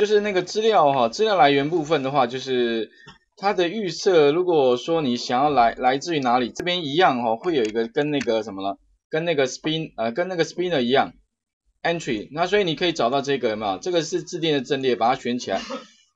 就是那个资料哈，资料来源部分的话，就是它的预设，如果说你想要来来自于哪里，这边一样哈，会有一个跟那个什么了，跟那个 spin 呃，跟那个 spinner 一样 entry，那所以你可以找到这个有没有？这个是自定的阵列，把它选起来。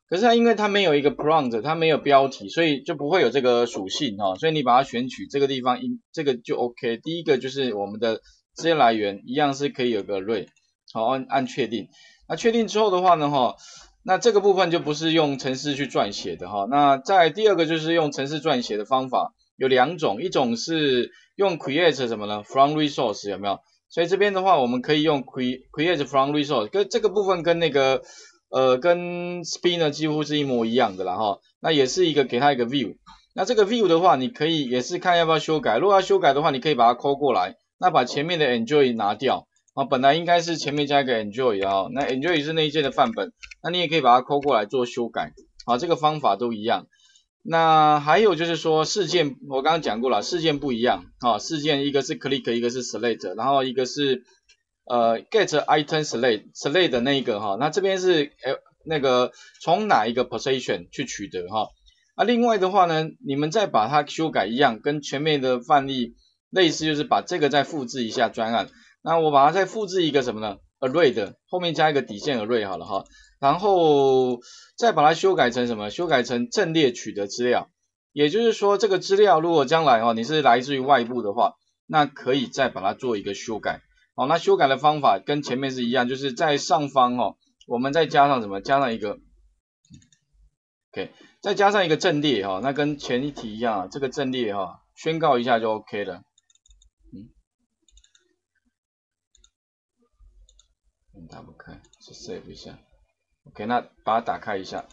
可是它因为它没有一个 prompt，它没有标题，所以就不会有这个属性哈。所以你把它选取这个地方，一这个就 OK。第一个就是我们的资料来源一样是可以有个 r a y 好按按确定。那确定之后的话呢哈，那这个部分就不是用程式去撰写的哈。那在第二个就是用程式撰写的方法有两种，一种是用 create 什么呢？from resource 有没有？所以这边的话我们可以用 create from resource，跟这个部分跟那个。呃，跟 spin 呢几乎是一模一样的啦哈，那也是一个给它一个 view，那这个 view 的话，你可以也是看要不要修改，如果要修改的话，你可以把它抠过来，那把前面的 enjoy 拿掉啊，本来应该是前面加一个 enjoy 啊，那 enjoy 是那一件的范本，那你也可以把它抠过来做修改，啊，这个方法都一样。那还有就是说事件，我刚刚讲过了，事件不一样啊，事件一个是 click，一个是 select，然后一个是。呃，get item select select 的那一个哈，那这边是呃那个从哪一个 position 去取得哈，那另外的话呢，你们再把它修改一样，跟前面的范例类似，就是把这个再复制一下专案，那我把它再复制一个什么呢？array 的后面加一个底线 array 好了哈，然后再把它修改成什么？修改成阵列取得资料，也就是说这个资料如果将来哈你是来自于外部的话，那可以再把它做一个修改。好，那修改的方法跟前面是一样，就是在上方哦，我们再加上什么？加上一个，OK，再加上一个阵列哈，那跟前一题一样，这个阵列哈，宣告一下就 OK 了。打不开，是 save 一下。OK，那把它打开一下。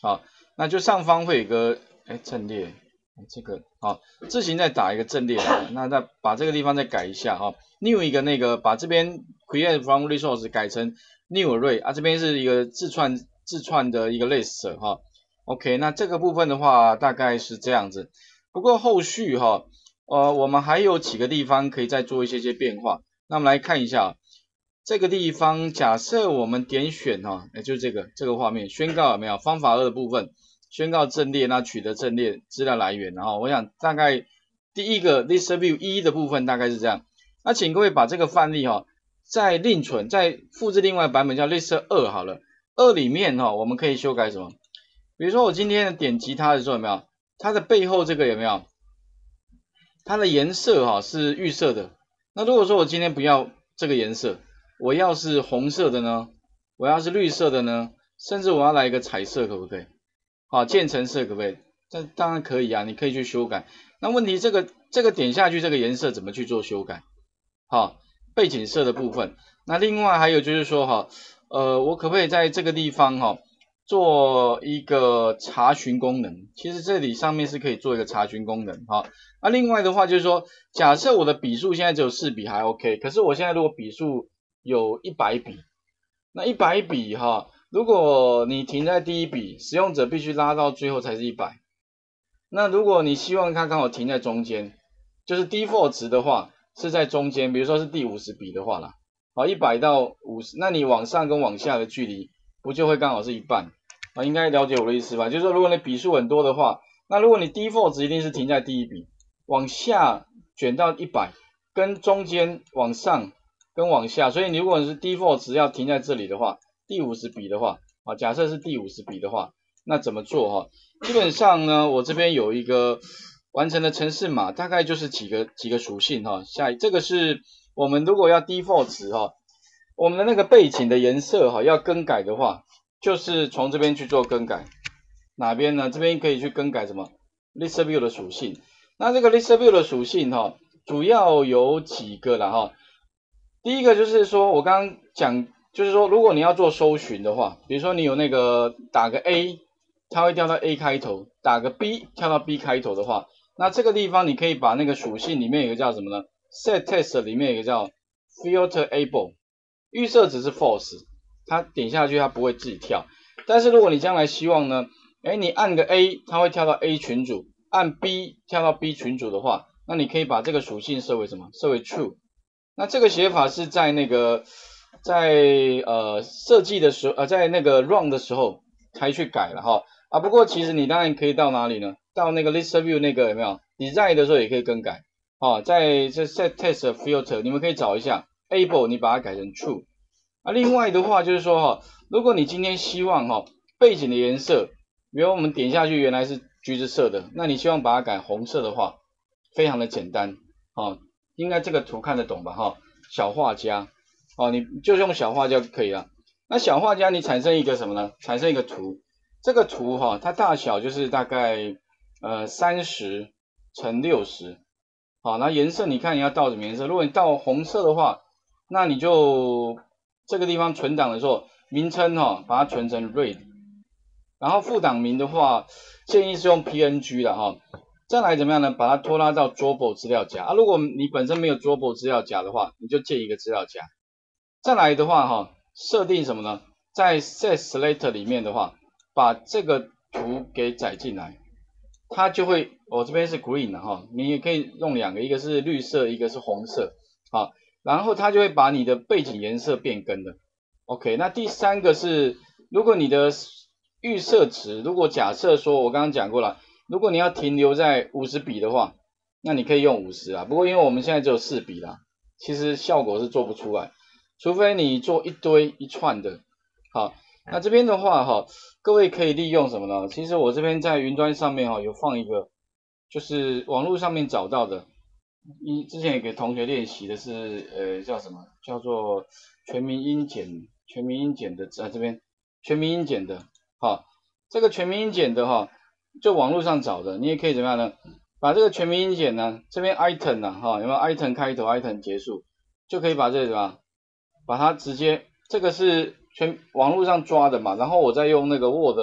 好，那就上方会有个哎阵列。这个好，自行再打一个阵列，那再把这个地方再改一下哈，new 一个那个把这边 create from resource 改成 new array 啊，这边是一个自串自串的一个 list 哈，OK，那这个部分的话大概是这样子，不过后续哈，呃，我们还有几个地方可以再做一些些变化，那我们来看一下这个地方，假设我们点选哈，也就这个这个画面宣告有没有方法二的部分。宣告阵列，那取得阵列资料来源，然后我想大概第一个 list view 一的部分大概是这样。那请各位把这个范例哈，再另存，再复制另外版本叫 list 二好了。二里面哈，我们可以修改什么？比如说我今天点击它的时候有没有？它的背后这个有没有？它的颜色哈是预设的。那如果说我今天不要这个颜色，我要是红色的呢？我要是绿色的呢？甚至我要来一个彩色，可不可以？好，渐层色可不可以？这当然可以啊，你可以去修改。那问题这个这个点下去这个颜色怎么去做修改？好，背景色的部分。那另外还有就是说哈，呃，我可不可以在这个地方哈做一个查询功能？其实这里上面是可以做一个查询功能哈。那另外的话就是说，假设我的笔数现在只有四笔还 OK，可是我现在如果笔数有一百笔，那一百笔哈。如果你停在第一笔，使用者必须拉到最后才是一百。那如果你希望它刚好停在中间，就是 default 值的话是在中间，比如说是第五十笔的话啦，好，一百到五十，那你往上跟往下的距离不就会刚好是一半？啊，应该了解我的意思吧？就是说如果你笔数很多的话，那如果你 default 值一定是停在第一笔，往下卷到一百，跟中间往上跟往下，所以你如果是 default 值要停在这里的话。第五十笔的话，啊，假设是第五十笔的话，那怎么做哈？基本上呢，我这边有一个完成的程式码，大概就是几个几个属性哈。下这个是我们如果要 default 值哈，我们的那个背景的颜色哈要更改的话，就是从这边去做更改。哪边呢？这边可以去更改什么 list view 的属性。那这个 list view 的属性哈，主要有几个了哈。第一个就是说我刚刚讲。就是说，如果你要做搜寻的话，比如说你有那个打个 A，它会跳到 A 开头；打个 B，跳到 B 开头的话，那这个地方你可以把那个属性里面有个叫什么呢？Set Test 里面有个叫 Filter Able，预设值是 False，它点下去它不会自己跳。但是如果你将来希望呢，哎，你按个 A，它会跳到 A 群组；按 B 跳到 B 群组的话，那你可以把这个属性设为什么？设为 True。那这个写法是在那个。在呃设计的时候，呃在那个 run 的时候才去改了哈。啊，不过其实你当然可以到哪里呢？到那个 list view 那个有没有？design 的时候也可以更改。啊，在这 set test filter，你们可以找一下 able，你把它改成 true。啊，另外的话就是说哈，如果你今天希望哈背景的颜色，比如我们点下去原来是橘子色的，那你希望把它改红色的话，非常的简单。啊，应该这个图看得懂吧？哈，小画家。哦，你就用小画家就可以了。那小画家你产生一个什么呢？产生一个图，这个图哈，它大小就是大概呃三十乘六十。好，那颜色你看你要到什么颜色？如果你到红色的话，那你就这个地方存档的时候，名称哈把它存成 red，然后副档名的话建议是用 png 的哈。再来怎么样呢？把它拖拉到 drawable 资料夹啊。如果你本身没有 drawable 资料夹的话，你就建一个资料夹。再来的话哈，设定什么呢？在 set select 里面的话，把这个图给载进来，它就会，我这边是 green 的哈，你也可以用两个，一个是绿色，一个是红色，好，然后它就会把你的背景颜色变更的。OK，那第三个是，如果你的预设值，如果假设说我刚刚讲过了。如果你要停留在五十笔的话，那你可以用五十啊。不过因为我们现在只有四笔啦，其实效果是做不出来，除非你做一堆一串的。好，那这边的话哈，各位可以利用什么呢？其实我这边在云端上面哈有放一个，就是网络上面找到的，一之前也给同学练习的是呃叫什么？叫做全民音检，全民音检的在这边，全民音检的。好，这个全民音检的哈。就网络上找的，你也可以怎么样呢？把这个全民英检呢，这边 item 呢，哈，有没有 item 开头，item 结束，就可以把这个什么，把它直接，这个是全网络上抓的嘛，然后我再用那个 Word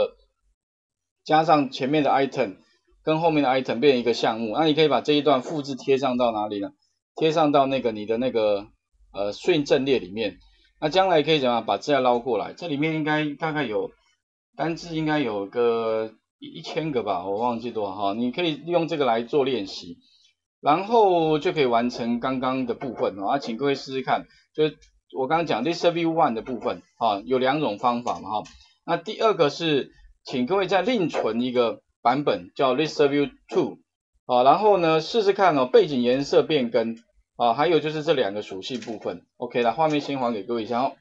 加上前面的 item 跟后面的 item 变成一个项目，那你可以把这一段复制贴上到哪里呢？贴上到那个你的那个呃顺阵列里面，那将来可以怎么样把资料捞过来？这里面应该大概有单字应该有个。一一千个吧，我忘记多少哈，你可以利用这个来做练习，然后就可以完成刚刚的部分啊，请各位试试看，就是我刚刚讲 list view one 的部分啊，有两种方法嘛哈，那第二个是请各位再另存一个版本叫 list view two 啊，然后呢试试看哦，背景颜色变更啊，还有就是这两个属性部分，OK 了，画面先还给各位一下哦。